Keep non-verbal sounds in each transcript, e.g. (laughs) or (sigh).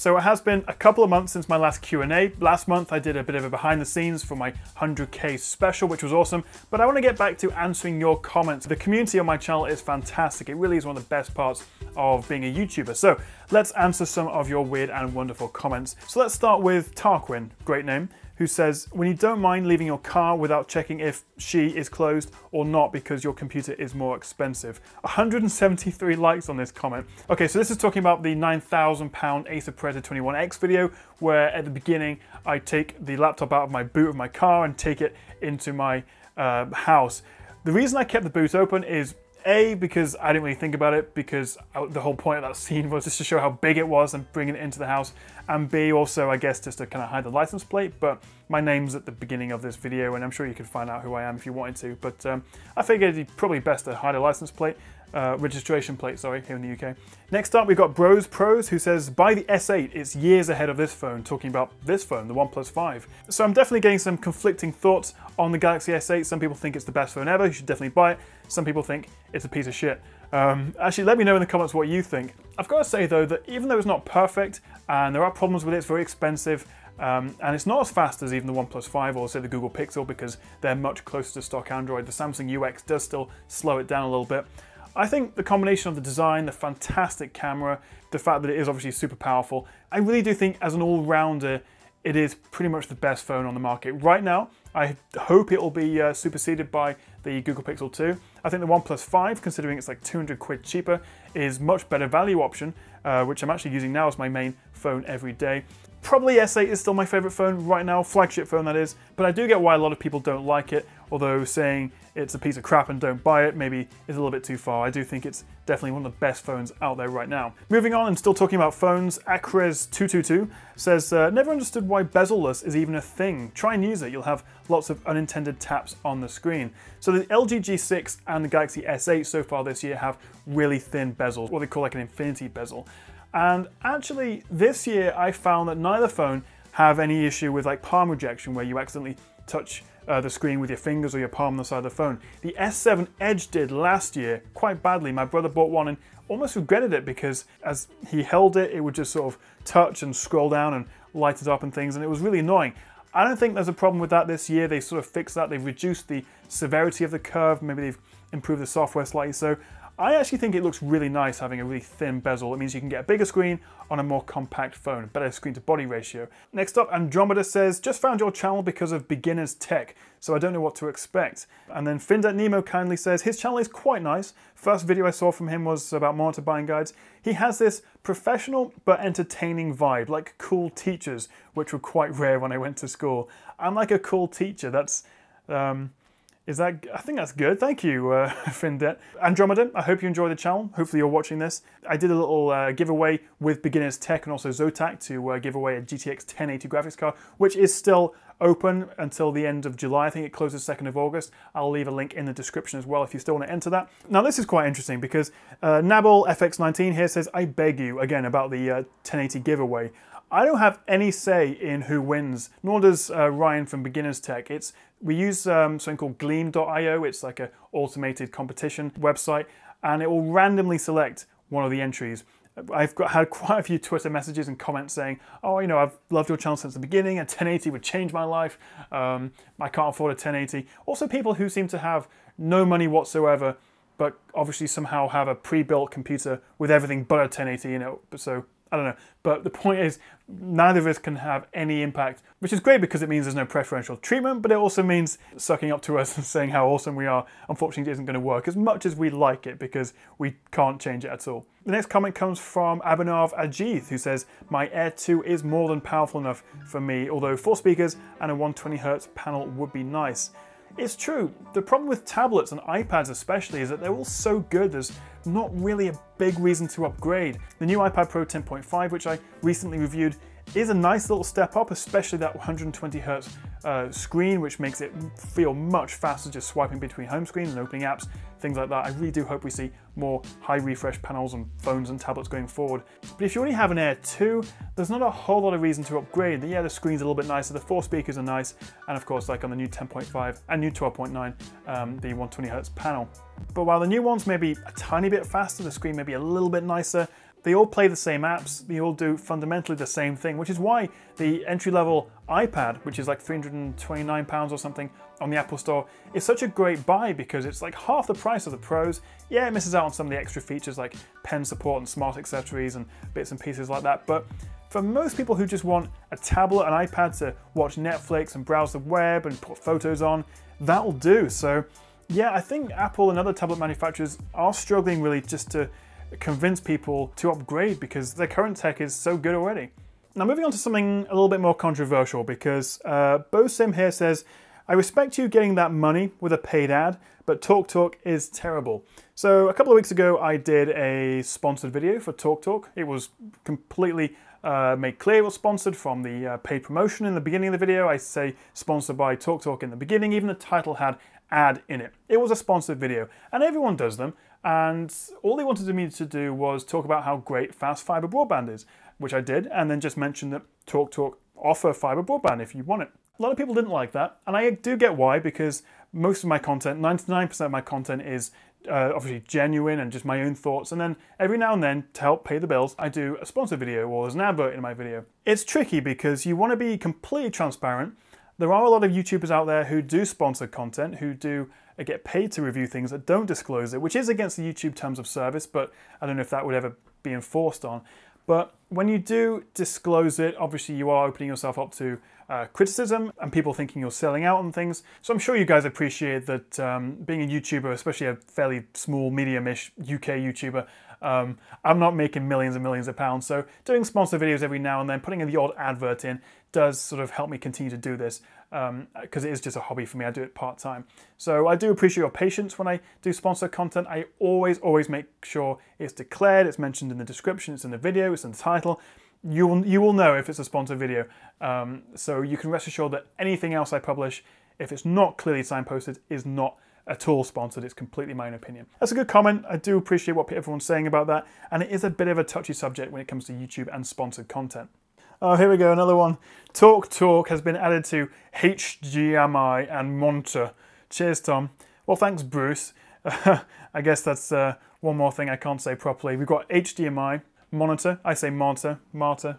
So it has been a couple of months since my last Q&A. Last month I did a bit of a behind the scenes for my 100k special, which was awesome, but I want to get back to answering your comments. The community on my channel is fantastic. It really is one of the best parts of being a YouTuber. So let's answer some of your weird and wonderful comments. So let's start with Tarquin, great name who says, when you don't mind leaving your car without checking if she is closed or not because your computer is more expensive. 173 likes on this comment. Okay, so this is talking about the 9,000 pound Acer Predator 21X video where at the beginning I take the laptop out of my boot of my car and take it into my uh, house. The reason I kept the boot open is a, because I didn't really think about it, because the whole point of that scene was just to show how big it was and bringing it into the house. And B, also, I guess, just to kind of hide the license plate. But my name's at the beginning of this video, and I'm sure you could find out who I am if you wanted to. But um, I figured it's probably best to hide a license plate uh, registration plate, sorry, here in the UK. Next up, we've got Bros Pros, who says, buy the S8, it's years ahead of this phone, talking about this phone, the OnePlus 5. So I'm definitely getting some conflicting thoughts on the Galaxy S8. Some people think it's the best phone ever, you should definitely buy it. Some people think it's a piece of shit. Um, actually, let me know in the comments what you think. I've got to say though, that even though it's not perfect, and there are problems with it, it's very expensive, um, and it's not as fast as even the OnePlus 5 or say the Google Pixel because they're much closer to stock Android. The Samsung UX does still slow it down a little bit. I think the combination of the design, the fantastic camera, the fact that it is obviously super powerful, I really do think as an all-rounder, it is pretty much the best phone on the market. Right now, I hope it will be uh, superseded by the Google Pixel 2. I think the OnePlus 5, considering it's like 200 quid cheaper, is much better value option, uh, which I'm actually using now as my main phone every day. Probably S8 is still my favorite phone right now, flagship phone that is, but I do get why a lot of people don't like it, although saying it's a piece of crap and don't buy it maybe is a little bit too far. I do think it's definitely one of the best phones out there right now. Moving on and still talking about phones, Acres222 says, uh, never understood why bezelless is even a thing. Try and use it, you'll have lots of unintended taps on the screen. So the LG G6 and the Galaxy S8 so far this year have really thin bezels, what they call like an infinity bezel. And actually, this year I found that neither phone have any issue with like palm rejection where you accidentally touch uh, the screen with your fingers or your palm on the side of the phone. The S7 Edge did last year quite badly. My brother bought one and almost regretted it because as he held it, it would just sort of touch and scroll down and light it up and things, and it was really annoying. I don't think there's a problem with that this year. They sort of fixed that. They've reduced the severity of the curve. Maybe they've improved the software slightly. So I actually think it looks really nice having a really thin bezel. It means you can get a bigger screen on a more compact phone, better screen to body ratio. Next up, Andromeda says, just found your channel because of beginner's tech, so I don't know what to expect. And then Findet Nemo kindly says, his channel is quite nice. First video I saw from him was about monitor buying guides. He has this professional but entertaining vibe, like cool teachers, which were quite rare when I went to school. I'm like a cool teacher, that's, um, is that, I think that's good. Thank you, uh, (laughs) Findet. Andromeda, I hope you enjoy the channel. Hopefully you're watching this. I did a little uh, giveaway with Beginners Tech and also Zotac to uh, give away a GTX 1080 graphics card, which is still open until the end of July. I think it closes 2nd of August. I'll leave a link in the description as well if you still want to enter that. Now this is quite interesting because uh, Nabal FX19 here says, I beg you, again about the uh, 1080 giveaway. I don't have any say in who wins, nor does uh, Ryan from Beginners Tech. It's we use um, something called Gleam.io. It's like an automated competition website, and it will randomly select one of the entries. I've got, had quite a few Twitter messages and comments saying, "Oh, you know, I've loved your channel since the beginning. A 1080 (laughs) would change my life. Um, I can't afford a 1080." Also, people who seem to have no money whatsoever, but obviously somehow have a pre-built computer with everything but a 1080. You know, so I don't know. But the point is, neither of us can have any impact, which is great because it means there's no preferential treatment, but it also means sucking up to us (laughs) and saying how awesome we are, unfortunately, isn't going to work as much as we like it because we can't change it at all. The next comment comes from Abhinav Ajith, who says, My Air 2 is more than powerful enough for me, although four speakers and a 120Hz panel would be nice. It's true, the problem with tablets and iPads especially is that they're all so good, there's not really a big reason to upgrade. The new iPad Pro 10.5, which I recently reviewed, is a nice little step up, especially that 120 hertz uh, screen, which makes it feel much faster just swiping between home screens and opening apps, things like that. I really do hope we see more high refresh panels on phones and tablets going forward. But if you already have an Air 2, there's not a whole lot of reason to upgrade. Yeah, the screen's a little bit nicer, the four speakers are nice, and of course, like on the new 10.5 and new 12.9, um, the 120 hertz panel. But while the new ones may be a tiny bit faster, the screen may be a little bit nicer, They all play the same apps, they all do fundamentally the same thing, which is why the entry-level iPad, which is like £329 or something on the Apple Store, is such a great buy because it's like half the price of the Pros. Yeah, it misses out on some of the extra features like pen support and smart accessories and bits and pieces like that, but for most people who just want a tablet, an iPad to watch Netflix and browse the web and put photos on, that'll do. So yeah, I think Apple and other tablet manufacturers are struggling really just to convince people to upgrade because their current tech is so good already. Now moving on to something a little bit more controversial because uh, BoSim here says, I respect you getting that money with a paid ad, but TalkTalk is terrible. So a couple of weeks ago I did a sponsored video for TalkTalk. It was completely uh, made clear it was sponsored from the uh, paid promotion in the beginning of the video. I say sponsored by TalkTalk in the beginning, even the title had ad in it. It was a sponsored video, and everyone does them, and all they wanted me to do was talk about how great fast fiber broadband is, which I did, and then just mention that TalkTalk offer fiber broadband if you want it. A lot of people didn't like that, and I do get why, because most of my content, 99% of my content is uh, obviously genuine and just my own thoughts. And then every now and then, to help pay the bills, I do a sponsor video or there's an advert in my video. It's tricky because you want to be completely transparent. There are a lot of YouTubers out there who do sponsor content, who do uh, get paid to review things that don't disclose it, which is against the YouTube terms of service, but I don't know if that would ever be enforced on. But when you do disclose it, obviously you are opening yourself up to uh, criticism and people thinking you're selling out on things. So I'm sure you guys appreciate that um, being a YouTuber, especially a fairly small, medium-ish UK YouTuber, um, I'm not making millions and millions of pounds. So doing sponsor videos every now and then, putting in the odd advert in, does sort of help me continue to do this because um, it is just a hobby for me. I do it part time. So I do appreciate your patience when I do sponsor content. I always, always make sure it's declared, it's mentioned in the description, it's in the video, it's in the title. You will, you will know if it's a sponsored video. Um, so you can rest assured that anything else I publish, if it's not clearly signposted, is not at all sponsored. It's completely my own opinion. That's a good comment. I do appreciate what everyone's saying about that. And it is a bit of a touchy subject when it comes to YouTube and sponsored content. Oh, here we go, another one. Talk Talk has been added to HDMI and monitor. Cheers, Tom. Well, thanks, Bruce. (laughs) I guess that's uh, one more thing I can't say properly. We've got HDMI, monitor. I say monitor, Marta.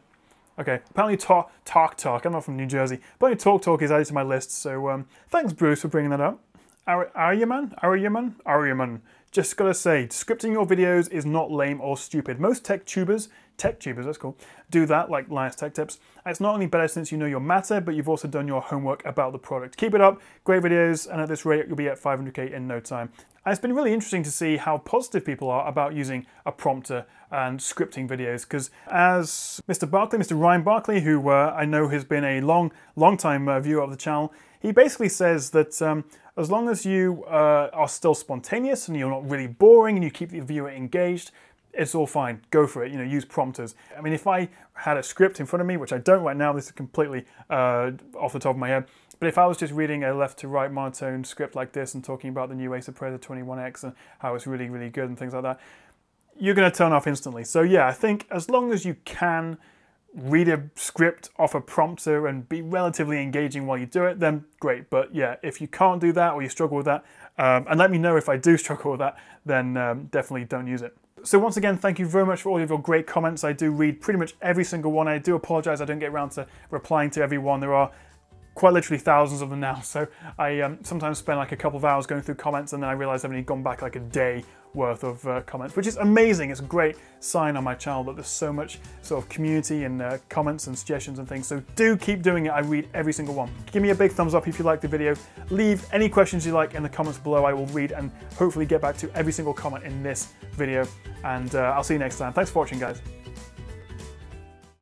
Okay, apparently Talk Talk Talk. I'm not from New Jersey. Apparently Talk Talk is added to my list. So um, thanks, Bruce, for bringing that up. Aryaman? Aryaman? Aryaman. Just gotta say, scripting your videos is not lame or stupid. Most tech tubers tech tubers, that's cool, do that, like Linus Tech Tips. It's not only better since you know your matter, but you've also done your homework about the product. Keep it up, great videos, and at this rate, you'll be at 500k in no time. And it's been really interesting to see how positive people are about using a prompter and scripting videos, because as Mr. Barkley, Mr. Ryan Barkley, who uh, I know has been a long, long time uh, viewer of the channel, he basically says that um, as long as you uh, are still spontaneous and you're not really boring and you keep the viewer engaged, it's all fine. Go for it. You know, use prompters. I mean, if I had a script in front of me, which I don't right now, this is completely uh, off the top of my head. But if I was just reading a left to right monotone script like this and talking about the new Acer Predator 21X and how it's really, really good and things like that, you're going to turn off instantly. So yeah, I think as long as you can read a script off a prompter and be relatively engaging while you do it, then great. But yeah, if you can't do that or you struggle with that, um, and let me know if I do (laughs) struggle with that, then um, definitely don't use it. So once again, thank you very much for all of your great comments. I do read pretty much every single one. I do apologize I don't get around to replying to everyone. There are quite literally thousands of them now. (laughs) So I um, sometimes spend like a couple of hours going through comments and then I realize I've only gone back like a day worth of uh, comments, which is amazing. It's a great sign on my channel that there's so much sort of community and uh, comments and suggestions and things. So do keep doing it. I read every single one. Give me a big thumbs up if you like the video. Leave any questions you like in the comments below. I will read and hopefully get back to every single comment in this video. And uh, I'll see you next time. Thanks for watching, guys.